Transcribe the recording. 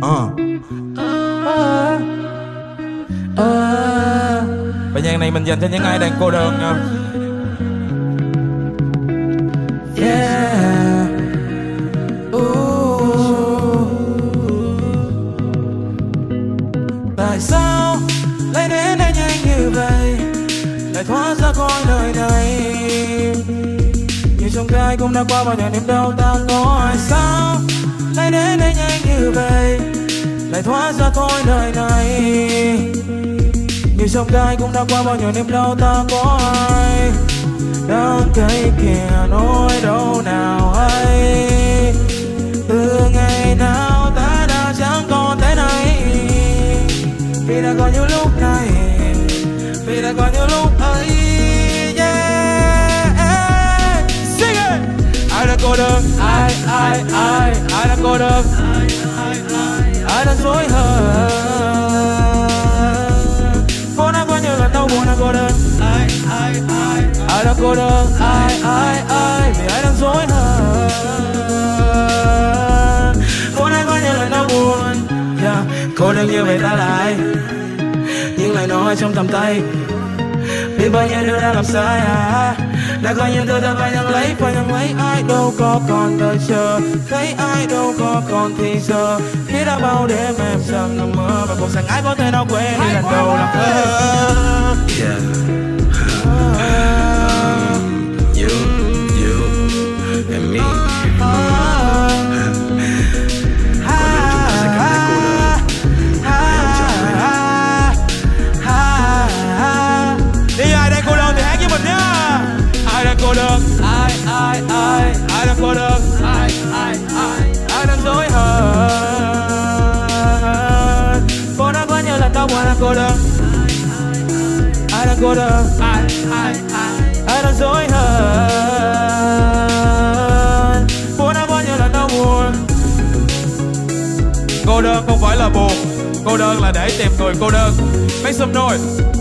Ờ. Ờ. ờ. Bài nhạc này mình dành cho những ai đang cô đơn nha Yeah. Ooh. Tại sao lại đến đây nhanh như vậy? Lại thoát ra khỏi nơi này Như trong gai cũng đã qua bao nhiêu niềm đau ta có ai sao? Lại thoát ra khỏi nơi này. Như trong gai cũng đã qua bao nhiêu niềm đau ta có ai? Đang cây kìa nỗi đau nào hay? Từ ngày nào ta đã chẳng còn thế này? Vì đã có những lúc này Vì đã có những lúc ấy yeah. Sing it! Ai đã cô đơn? Ai, ai, ai? Ai đã cô đơn? Ai? Ai đang đã cô đơn? Ai, ai, ai? Vì ai đang dối hờn Cô đã có những lời đau buồn. Yeah. Cô đơn như vậy ta lại. Những lời nói trong tầm tay. Biết bao nhiêu đứa đã làm sai. À đã có những thứ ta phải nhận lấy phải nhận lấy. Ai đâu có còn đợi chờ thấy ai đâu có còn thì giờ. Khi đã bao đêm em chẳng nằm mơ và cuộc sống ai có thể nào quên. Đi lần đầu làm thơ Yeah. Cô đơn Ai đang cô đơn Ai, ai, ai Ai đang dối hơn Cô đã có nhiêu là đau buồn Cô đơn không phải là buồn. Cô đơn là để tìm người cô đơn. Make some noise.